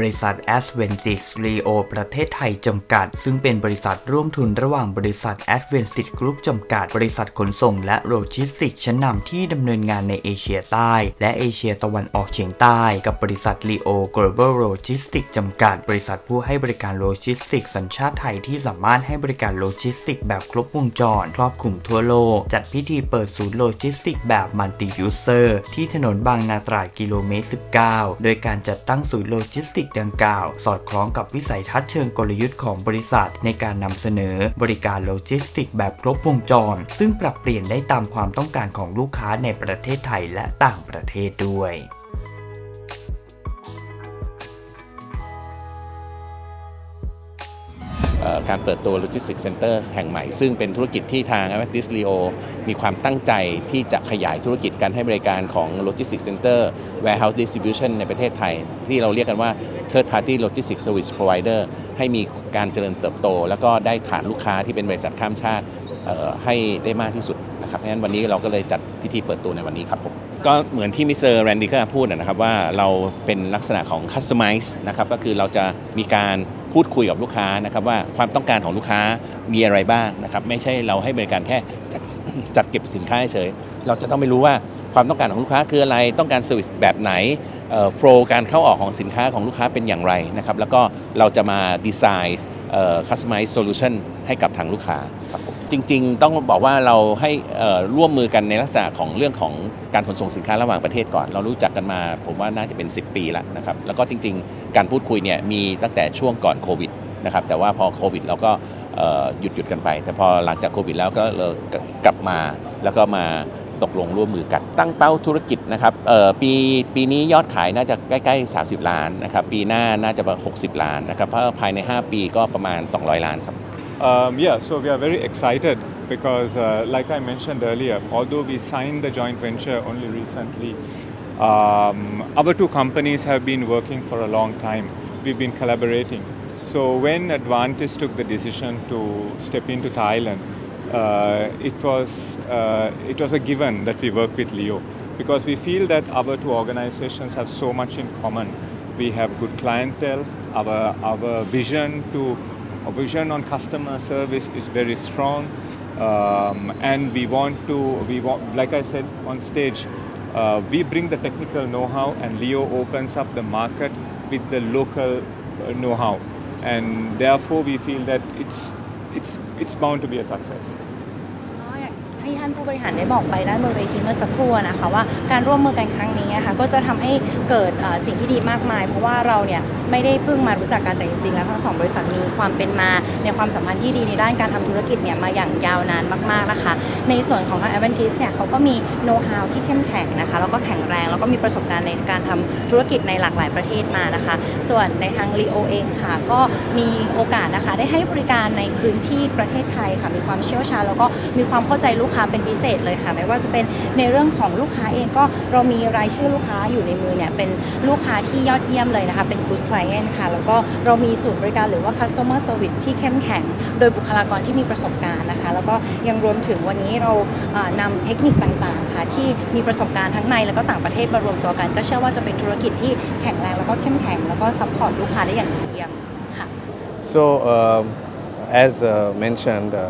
บริษัท a s v e n t i s Rio ประเทศไทยจำกัด ซึ่งเป็นบริษัทร่วมทุนระหว่างบริษัท a d v e n t i s Group จำกัด บริษัทขนส่งและโลจิสติกส์ชั้นนำที่ดำเนินงานในเอเชียใต้ และเอเชียตะวันออกเฉียงใต้ กับบริษัท Leo Global Logistics จำกัด บริษัทผู้ให้บริการโลจิสติกส์สัญชาติไทยที่สามารถให้บริการโลจิสติกส์แบบครบวงจร ครอบคลุมทั่วโลก จัดพิธีเปิดศูนย์โลจิสติกส์แบบ multi-user ที่ถนนบางนาตราดกิโลเมตร 19 โดยการจัดตั้งศูนย์โลจิสติกดังกล่าว สอดคล้องกับวิสัยทัศน์เชิงกลยุทธ์ของบริษัท ในการนำเสนอบริการโลจิสติกส์แบบครบวงจร ซึ่งปรับเปลี่ยนได้ตามความต้องการของลูกค้าในประเทศไทยและต่างประเทศด้วย การเปิดตัว Logistics Center แห่งใหม่ ซึ่งเป็นธุรกิจที่ทาง a v a n t i s Leo มีความตั้งใจที่จะขยายธุรกิจการให้บริการของ Logistics Center Warehouse Distribution ในประเทศไทย ที่เราเรียกกันว่า Third Party Logistics Service Provider ให้มีการเจริญเติบโต แล้วก็ได้ฐานลูกค้าที่เป็นบริษัทข้ามชาติให้ได้มากที่สุดนะครับเพราะฉะนั้นวันนี้เราก็เลยจัดพิธีเปิดตัวในวันนี้ครับผมก็เหมือนที่มิสเตอร์แรนดี้ก็พูดนะครับว่าเราเป็นลักษณะของ Customize นะครับก็คือเราจะมีการ พูดคุยกับลูกค้านะครับว่าความต้องการของลูกค้ามีอะไรบ้างนะครับไม่ใช่เราให้บริการแค่จัดเก็บสินค้าเฉย เราจะต้องไม่รู้ว่าความต้องการของลูกค้าคืออะไร ต้องการ service แบบไหน flow การเข้าออกของสินค้าของลูกค้าเป็นอย่างไรนะครับแล้วก็เราจะมาดีไซน์ customize solution ให้กับทางลูกค้า จริง ๆ ต้องบอกว่าเราให้ร่วมมือกันในลักษณะของเรื่องของการขนส่งสินค้าระหว่างประเทศก่อน เรารู้จักกันมา ผมว่าน่าจะเป็น 10 ปีแล้วนะครับ แล้วก็จริง ๆ การพูดคุยเนี่ยมีตั้งแต่ช่วงก่อนโควิดนะครับ แต่ว่าพอโควิดเราก็หยุดหยุดกันไป แต่พอหลังจากโควิดแล้วก็กลับมาแล้วก็มาตกลงร่วมมือกัน ตั้งเป้าธุรกิจนะครับปีปีนี้ยอดขายน่าจะใกล้ๆ 30 ล้านนะครับ ปีหน้าน่าจะประมาณ60 ล้านนะครับ เพราะภายใน 5 ปีก็ประมาณ 200 ล้านครับ Um, yeah, so we are very excited because, uh, like I mentioned earlier, although we signed the joint venture only recently, um, our two companies have been working for a long time. We've been collaborating. So when Advantis took the decision to step into Thailand, uh, it was uh, it was a given that we work with Leo because we feel that our two organizations have so much in common. We have good clientele. Our our vision to our vision on customer service is very strong, um, and we want to, we want, like I said on stage, uh, we bring the technical know-how, and Leo opens up the market with the local uh, know-how, and therefore we feel that it's it's it's bound to be a success. ที่ท่านผู้บริหารได้บอกไปด้านบนเวทีเมื่อสักครู่นะคะว่าการร่วมมือกันครั้งนี้นะคะก็จะทำให้เกิดสิ่งที่ดีมากมาย เพราะว่าเราเนี่ยไม่ได้เพิ่งมารู้จักกันแต่จริงๆแล้วทั้งสองบริษัทมีความเป็นมาในความสัมพันธ์ที่ดีในด้านการทำธุรกิจเนี่ยมาอย่างยาวนานมากๆนะคะ ในส่วนของทาง a d v a n t i s เนี่ยเขาก็มีโน้ตฮาวที่เข้มแข็งนะคะแล้วก็แข็งแรงแล้วก็มีประสบการณ์ในการทำธุรกิจในหลากหลายประเทศมานะคะ ส่วนในทาง Leo เองค่ะก็มีโอกาสนะคะได้ให้บริการในพื้นที่ประเทศไทยค่ะมีความเชี่ยวชาญแล้วก็ มีความเข้าใจลูกค้าเป็นพิเศษเลยค่ะไม่ว่าจะเป็นในเรื่องของลูกค้าเองก็เรามีรายชื่อลูกค้าอยู่ในมือเนี่ยเป็นลูกค้าที่ยอดเยี่ยมเลยนะคะเป็น good client ค่ะ แล้วก็เรามีศูนย์บริการหรือว่า customer service ที่เข้มแข็ง โดยบุคลากรที่มีประสบการณ์นะคะ แล้วก็ยังรวมถึงวันนี้เรานำเทคนิคต่างๆค่ะที่มีประสบการณ์ทั้งในแล้วก็ต่างประเทศมารวมตัวกัน ก็เชื่อว่าจะเป็นธุรกิจที่แข็งแรงแล้วก็เข้มแข็งแล้วก็ support ลูกค้าได้อย่างดีเยี่ยมค่ะ so uh, as uh, mentioned uh,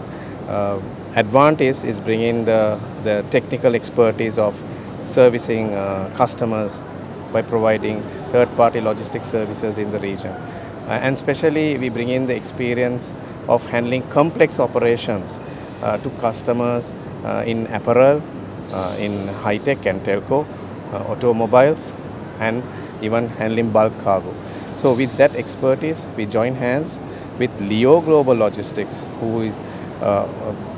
uh, Advantis is bringing the, the technical expertise of servicing uh, customers by providing third-party logistics services in the region. Uh, and especially we bring in the experience of handling complex operations uh, to customers uh, in apparel, uh, in high-tech and telco, uh, automobiles, and even handling bulk cargo. So with that expertise, we join hands with Leo Global Logistics, who is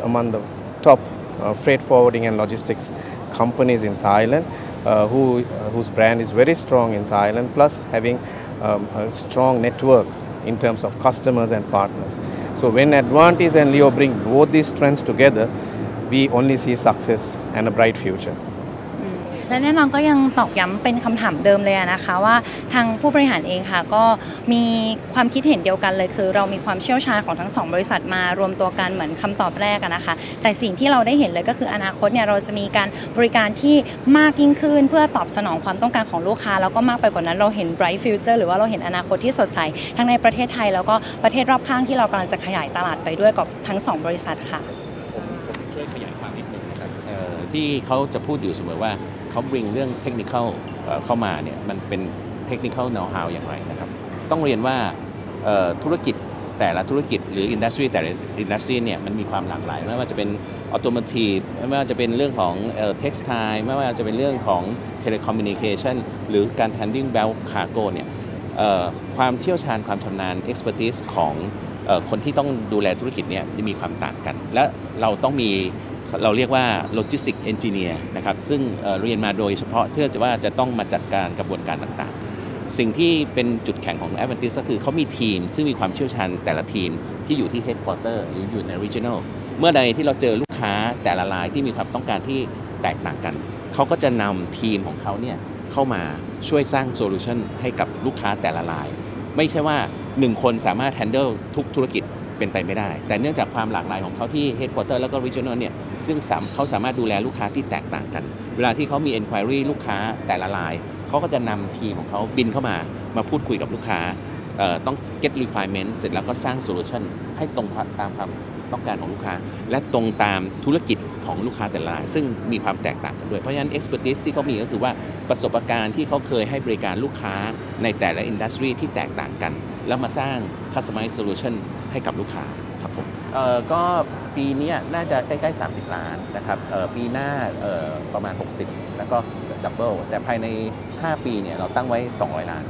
among the top uh, freight forwarding and logistics companies in Thailand, uh, who, whose brand is very strong in Thailand, plus having um, a strong network in terms of customers and partners. So when Advantage and Leo bring both these trends together, we only see success and a bright future. และแน่นอนก็ยังตอกย้ำเป็นคำถามเดิมเลยนะคะว่าทางผู้บริหารเองค่ะ ก็มีความคิดเห็นเดียวกันเลยคือ เรามีความเชี่ยวชาญของทั้งสองบริษัทมารวมตัวกันเหมือนคำตอบแรกนะคะ แต่สิ่งที่เราได้เห็นเลยก็คืออนาคตเนี่ยเราจะมีการบริการที่มากยิ่งขึ้น เพื่อตอบสนองความต้องการของลูกค้า แล้วก็มากไปกว่านั้นเราเห็น bright future หรือว่าเราเห็นอนาคตที่สดใสทั้งในประเทศไทย แล้วก็ประเทศรอบข้างที่เรากำลังจะขยายตลาดไปด้วยกับทั้งสองบริษัทค่ะผมช่วยขยายความนิดนึงนะครับที่เขาจะพูดอยู่เสมอว่า เขา bring เรื่องเทคนิคเข้ามาเนี่ยมันเป็นเทคนิค know how อย่างไรนะครับ ต้องเรียนว่าธุรกิจแต่ละธุรกิจหรือ industry แต่ละ industry เนี่ยมันมีความหลากหลาย ไม่ว่าจะเป็นออโต o t ทีไม่ว่าจะเป็นเรื่องของ textile ไม่ว่าจะเป็นเรื่องของ telecommunication หรือการ handling bulk cargo เนี่ยความเชี่ยวชาญความชำนาญ expertise ของเอ่อคนที่ต้องดูแลธุรกิจเนี่ยจะมีความต่างกัน และเราต้องมี เราเรียกว่า logistic engineer นะครับซึ่งเรียนมาโดยเฉพาะเพื่อจะว่าจะต้องมาจัดการกระบวนการต่างๆ สิ่งที่เป็นจุดแข็งของ a d v a n t i s ก็คือเขามีทีม ซึ่งมีความเชี่ยวชาญแต่ละทีมที่อยู่ที่ headquarter หรืออยู่ใน regional เมื่อใดที่เราเจอลูกค้าแต่ละรายที่มีความต้องการที่แตกต่างกัน เขาก็จะนำทีมของเขาเนี่ยเข้ามาช่วยสร้างโซลูชันให้กับลูกค้าแต่ละราย ไม่ใช่ว่า 1 คนสามารถ handle ทุกธุรกิจ เป็นไปไม่ได้ แต่เนื่องจากความหลากหลายของเขาที่ headquarter แล้วก็ regional เนี่ยซึ่งเขาสามารถดูแลลูกค้าที่แตกต่างกัน เวลาที่เขามี enquiry ลูกค้าแต่ละราย เขาก็จะนำทีมของเขาบินเข้ามามาพูดคุยกับลูกค้าเอ่อต้อง get requirement เสร็จแล้วก็สร้าง solution ให้ตรงตามความต้องการของลูกค้า และตรงตามธุรกิจของลูกค้าแต่ละราย ซึ่งมีความแตกต่างกันด้วย เพราะฉะนั้น expertise ที่เขามีก็คือว่าประสบการณ์ที่เขาเคยให้บริการลูกค้าในแต่ละ industry ที่แตกต่างกัน แล้วมาสร้าง customize solution ให้กับลูกค้าครับผมก็ปีนี้น่าจะใกล้ๆ 30 ล้านนะครับปีหน้าประมาณ 60 แล้วก็ดับเบิลแต่ภายใน 5 ปีเนี่ยเราตั้งไว้ 200 ล้าน